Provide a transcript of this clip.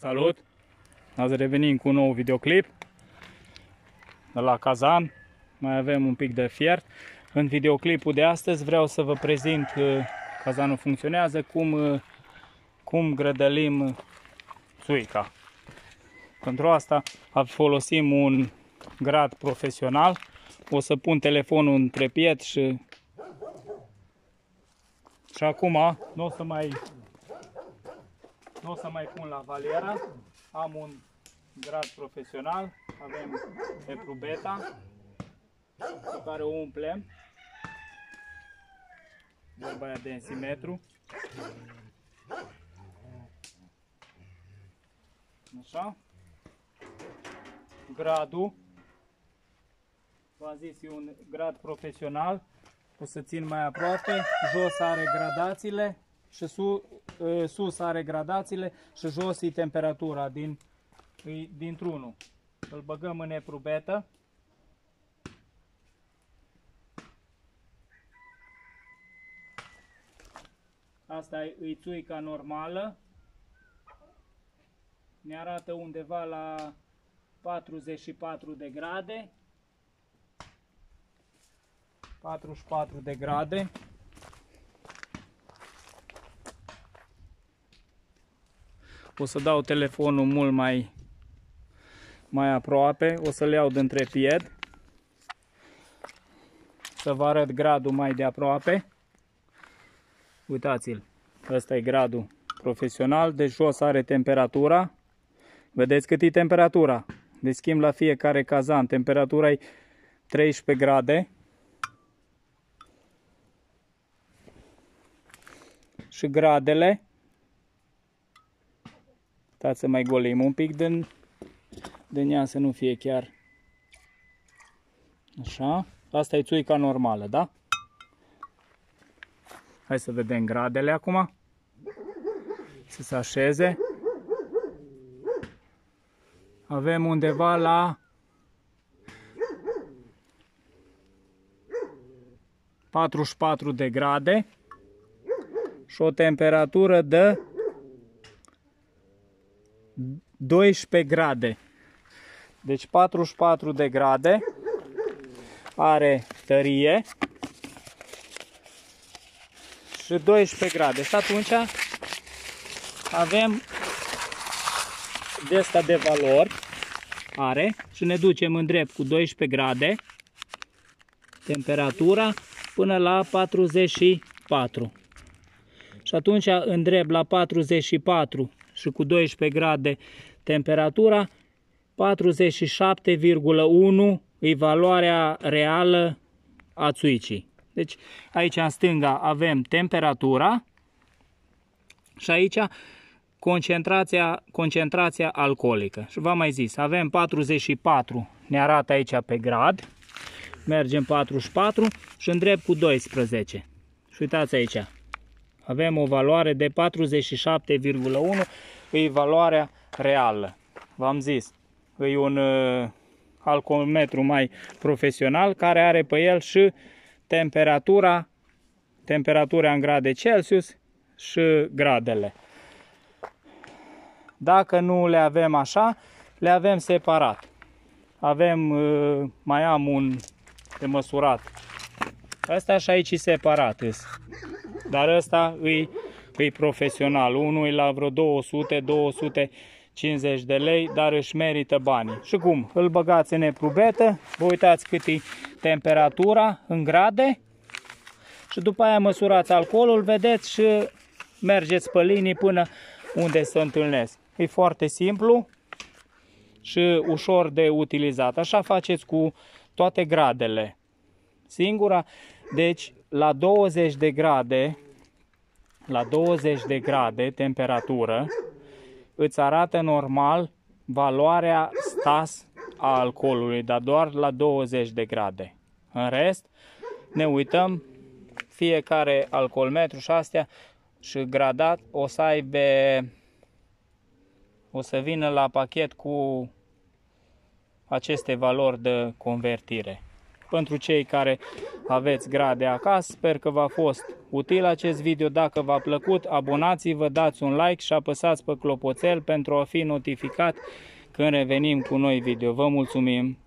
Salut! Azi revenim cu un nou videoclip de la Kazan. Mai avem un pic de fiert. În videoclipul de astăzi vreau să vă prezint Kazanul funcționează, cum, cum grădălim suica. Pentru asta folosim un grad profesional. O să pun telefonul între piept și și acum nu o să mai nu o să mai pun la valiera. Am un grad profesional. Avem eprubeta pe care o umplem. Vorba aia densimetru. Așa. Gradul. V-am zis, e un grad profesional. O să țin mai aproape. Jos are gradațiile și su, sus are gradațiile și jos e temperatura din, dintr-unul. Îl băgăm în eprubetă. Asta e țuica normală. Ne arată undeva la 44 de grade. 44 de grade. O să dau telefonul mult mai, mai aproape. O să-l iau dintre pied. Să vă arăt gradul mai de aproape. Uitați-l. Ăsta e gradul profesional. De jos are temperatura. Vedeți cât e temperatura. De schimb la fiecare cazan. Temperatura e 13 grade. Și gradele Stați să mai golim un pic din, din ea să nu fie chiar așa. Asta e țuica normală, da? Hai să vedem gradele acum. Să se așeze. Avem undeva la 44 de grade și o temperatură de 12 grade. Deci 44 de grade are tărie și 12 grade. Și atunci avem de asta de valori are și ne ducem în drept cu 12 grade temperatura până la 44. Și atunci în drept la 44 și cu 12 grade temperatura, 47,1 e valoarea reală a țuicii. Deci aici în stânga avem temperatura și aici concentrația, concentrația alcoolică. Și v-am mai zis, avem 44, ne arată aici pe grad, mergem 44 și îndrept cu 12. Și uitați aici, avem o valoare de 47,1, e valoarea reală. V-am zis, e un uh, alcometru mai profesional care are pe el și temperatura, temperatura în grade Celsius și gradele. Dacă nu le avem așa, le avem separat. Avem, uh, mai am un de măsurat. Asta și aici e separat. Dar ăsta îi, îi profesional. Unul e la vreo 200, 250 de lei, dar își merită banii. Și cum? Îl băgați în eprubetă, vă uitați cât e temperatura în grade și după aia măsurați alcoolul, vedeți și mergeți pe linii până unde se întâlnesc. E foarte simplu și ușor de utilizat. Așa faceți cu toate gradele. Singura, deci la 20 de grade, la 20 de grade temperatură, îți arată normal valoarea stas a alcoolului, dar doar la 20 de grade. În rest, ne uităm fiecare alcoolmetru și astea și gradat o să aibă o să vină la pachet cu aceste valori de convertire. Pentru cei care aveți grade acasă. Sper că v-a fost util acest video. Dacă v-a plăcut, abonați-vă, dați un like și apăsați pe clopoțel pentru a fi notificat când revenim cu noi video. Vă mulțumim!